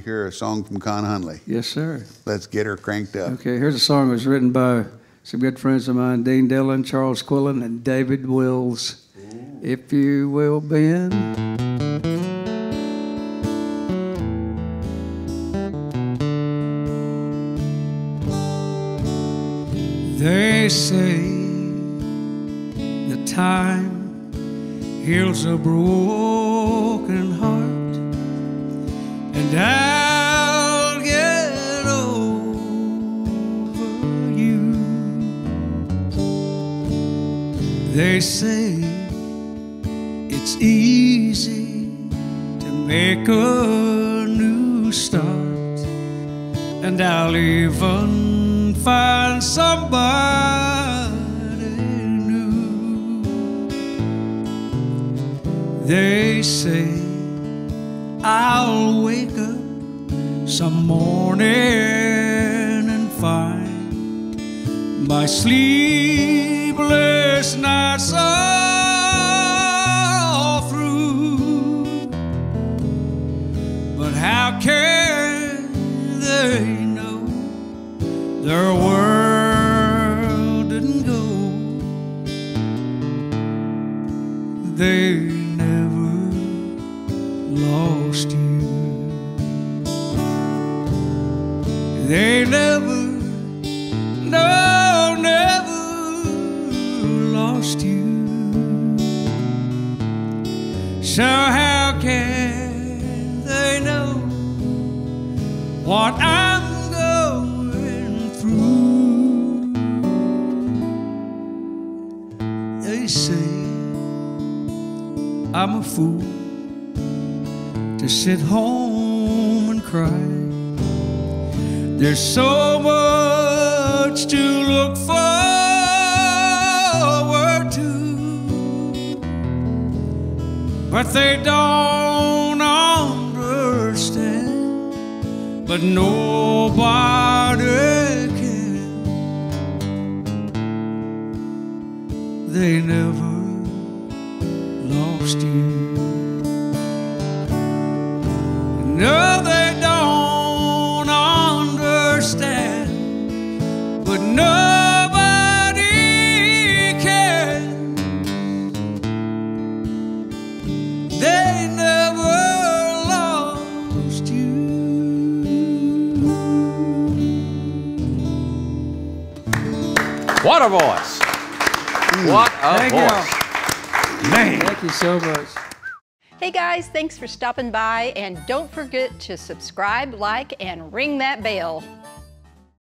we hear a song from Con Hunley. Yes, sir. Let's get her cranked up. Okay, here's a song that was written by some good friends of mine, Dean Dillon, Charles Quillen, and David Wills. If you will Ben. They say the time heals a broken They say it's easy to make a new start, and I'll even find somebody new. They say I'll wake up some morning and find my sleepless they know their world didn't go? They never lost you. They never, no, never lost you. So how can what I'm going through? They say I'm a fool to sit home and cry. There's so much to look forward to, but they don't But nobody can. They never lost you. No, What a voice! Mm. What a Thank you. voice! Man. Thank you so much. Hey guys, thanks for stopping by and don't forget to subscribe, like, and ring that bell.